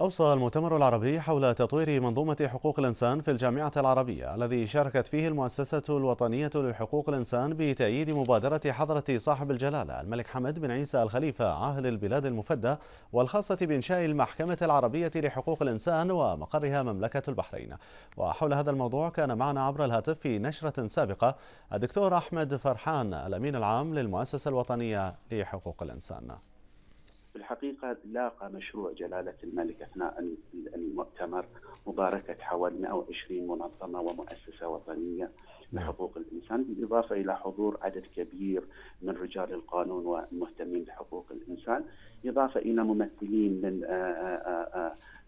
أوصى المؤتمر العربي حول تطوير منظومة حقوق الإنسان في الجامعة العربية الذي شاركت فيه المؤسسة الوطنية لحقوق الإنسان بتأييد مبادرة حضرة صاحب الجلالة الملك حمد بن عيسى الخليفة عاهل البلاد المفدى والخاصة بإنشاء المحكمة العربية لحقوق الإنسان ومقرها مملكة البحرين. وحول هذا الموضوع كان معنا عبر الهاتف في نشرة سابقة الدكتور أحمد فرحان الأمين العام للمؤسسة الوطنية لحقوق الإنسان. في الحقيقة لاقى مشروع جلالة الملك أثناء المؤتمر مباركة حوالي 120 منظمة ومؤسسة وطنية لحقوق الإنسان بالإضافة إلى حضور عدد كبير من رجال القانون والمهتمين بحقوق الإنسان إضافة إلى ممثلين من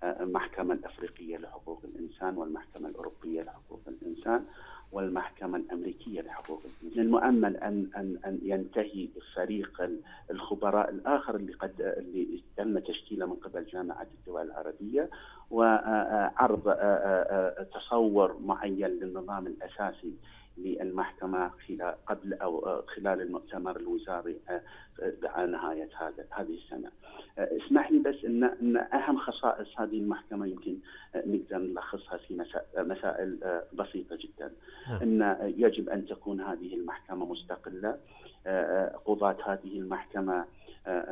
المحكمة الأفريقية لحقوق الإنسان والمحكمة الأوروبية لحقوق الإنسان والمحكمة الأمريكية لحقوق من المؤمل أن أن أن ينتهي فريق الخبراء الآخر اللي قد اللي تم تشكيله من قبل جامعة الدول العربية وعرض تصور معين للنظام الأساسي للمحكمة خلال قبل أو خلال المؤتمر الوزاري نهاية هذا هذه السنة. اسمح لي بس ان إن أهم خصائص هذه المحكمة يمكن نقدر نلخصها في مسائل بسيطة جدا. نعم. إن يجب أن تكون هذه المحكمة مستقلة قضاة هذه المحكمة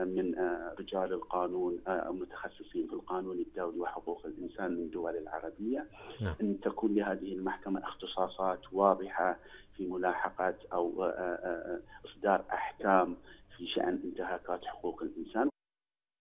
من رجال القانون المتخصصين في القانون الدولي وحقوق الإنسان من الدول العربية نعم. إن تكون لهذه المحكمة اختصاصات واضحة في ملاحقه أو إصدار أحكام في شأن انتهاكات حقوق الإنسان